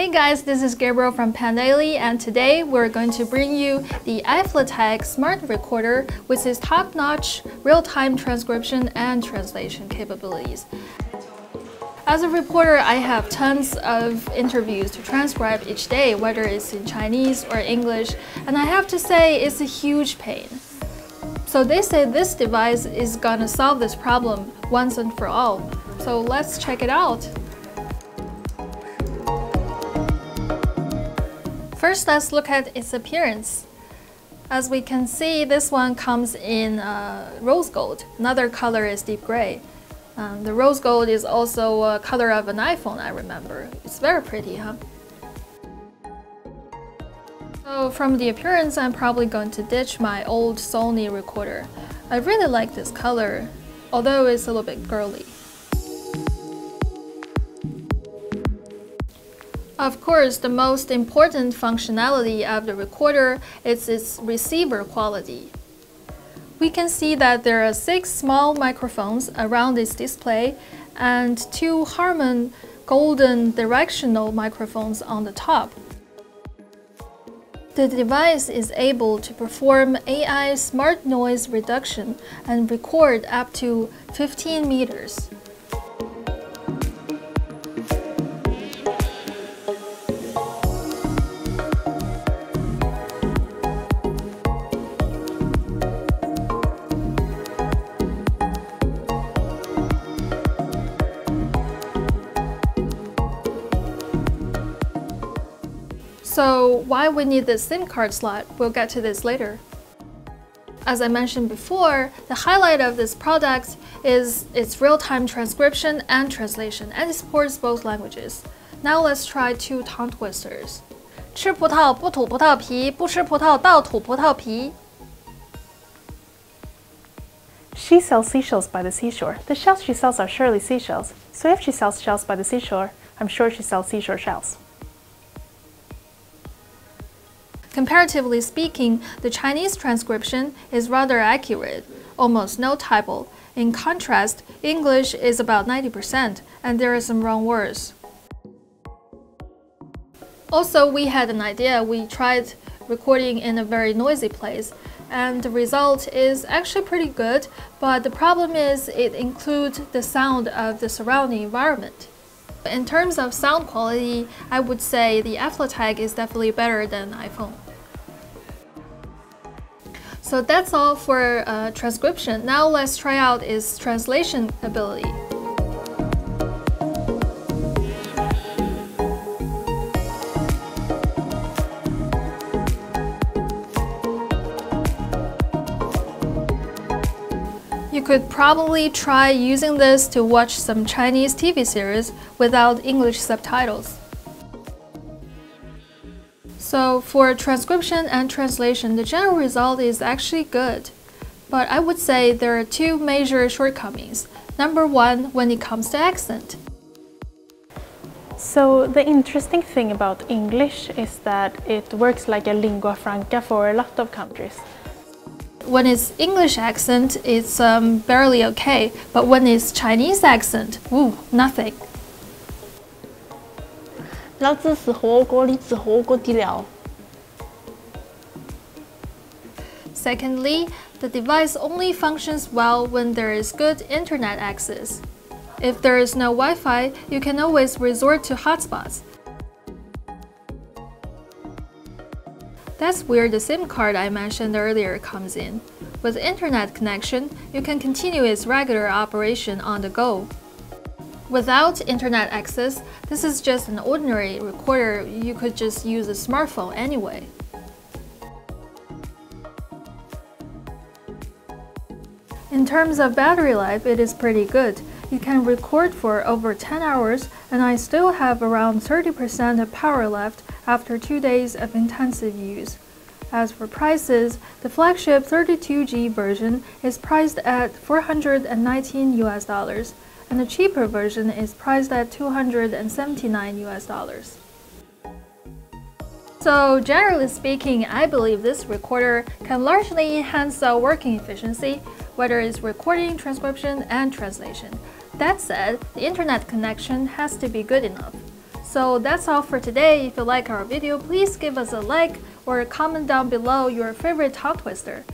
Hey guys, this is Gabriel from Pandaily and today we're going to bring you the iFlytek Smart Recorder with its top-notch real-time transcription and translation capabilities. As a reporter, I have tons of interviews to transcribe each day, whether it's in Chinese or English, and I have to say it's a huge pain. So they say this device is gonna solve this problem once and for all. So let's check it out. First, let's look at its appearance. As we can see, this one comes in uh, rose gold. Another color is deep gray. Um, the rose gold is also a color of an iPhone, I remember. It's very pretty, huh? So from the appearance, I'm probably going to ditch my old Sony recorder. I really like this color, although it's a little bit girly. Of course, the most important functionality of the recorder is its receiver quality. We can see that there are six small microphones around this display and two Harman golden directional microphones on the top. The device is able to perform AI smart noise reduction and record up to 15 meters. So why we need the SIM card slot, we'll get to this later. As I mentioned before, the highlight of this product is its real-time transcription and translation, and it supports both languages. Now let's try two tongue twisters. 吃葡萄不吐葡萄皮，不吃葡萄倒吐葡萄皮。She sells seashells by the seashore. The shells she sells are surely seashells. So if she sells shells by the seashore, I'm sure she sells seashore shells. Comparatively speaking, the Chinese transcription is rather accurate, almost no typo. In contrast, English is about 90%, and there are some wrong words. Also, we had an idea. We tried recording in a very noisy place, and the result is actually pretty good, but the problem is it includes the sound of the surrounding environment. In terms of sound quality, I would say the iFlytek is definitely better than iPhone. So that's all for uh, transcription. Now let's try out its translation ability. You could probably try using this to watch some Chinese TV series without English subtitles. So for transcription and translation, the general result is actually good. But I would say there are two major shortcomings. Number one, when it comes to accent. So the interesting thing about English is that it works like a lingua franca for a lot of countries. When it's English accent, it's um, barely okay, but when it's Chinese accent, ooh, nothing. Secondly, the device only functions well when there is good internet access. If there is no Wi-Fi, you can always resort to hotspots. That's where the SIM card I mentioned earlier comes in. With internet connection, you can continue its regular operation on the go. Without internet access, this is just an ordinary recorder, you could just use a smartphone anyway. In terms of battery life, it is pretty good. It can record for over 10 hours and I still have around 30% of power left after 2 days of intensive use. As for prices, the flagship 32G version is priced at 419 US dollars and the cheaper version is priced at 279 US dollars. So generally speaking, I believe this recorder can largely enhance our working efficiency, whether it's recording, transcription, and translation. That said, the internet connection has to be good enough. So that's all for today. If you like our video, please give us a like or comment down below your favorite tongue twister.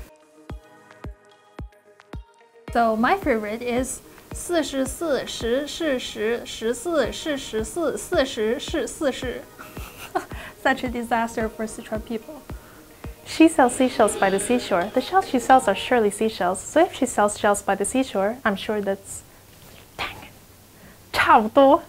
So my favorite is 四十四十是十十四是十四四十是四十 Such a disaster for Sichuan people. She sells seashells by the seashore. The shells she sells are surely seashells. So if she sells shells by the seashore, I'm sure that's. Dang. 差不多